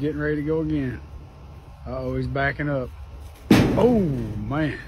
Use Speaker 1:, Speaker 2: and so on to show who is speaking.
Speaker 1: getting ready to go again. Uh oh he's backing up. Oh, man.